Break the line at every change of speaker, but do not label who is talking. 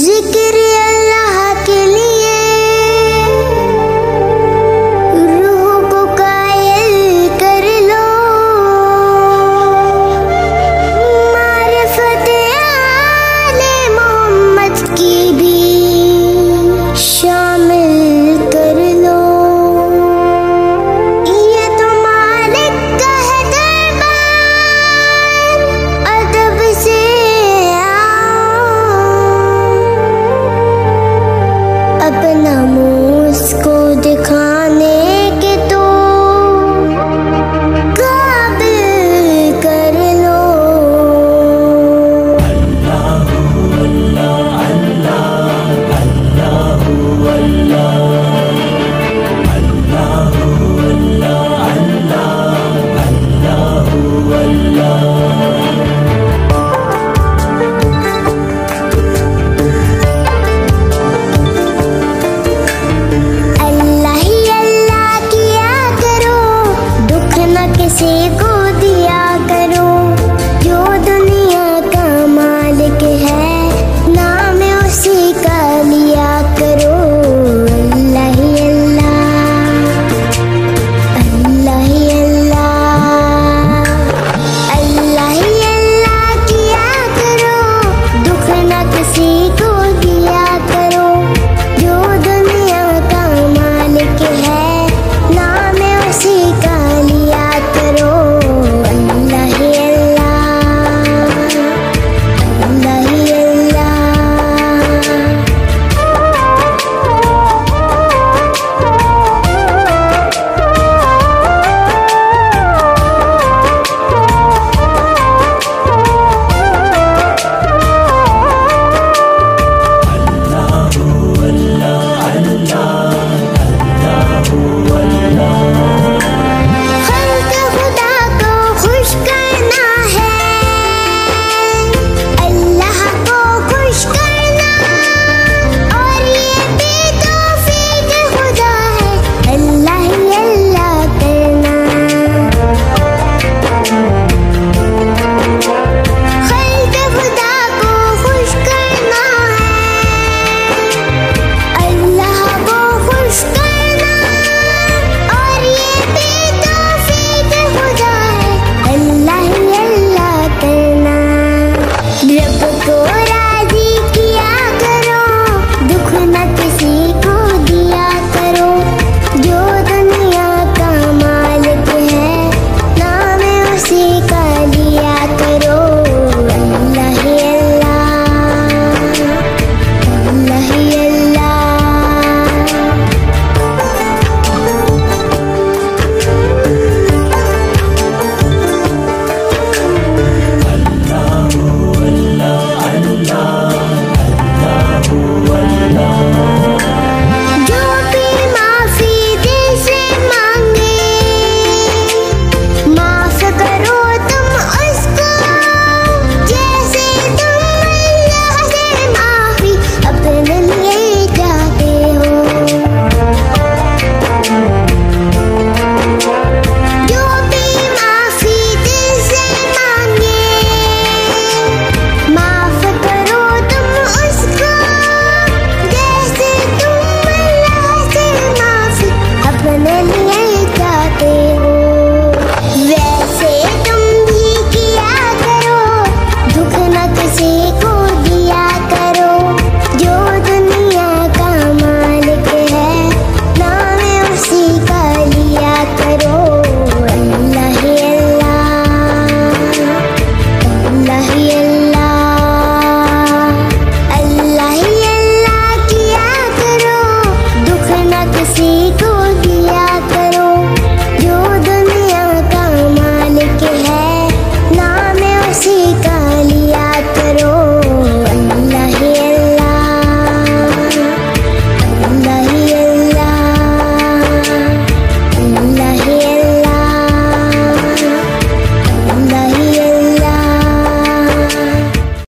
Zikri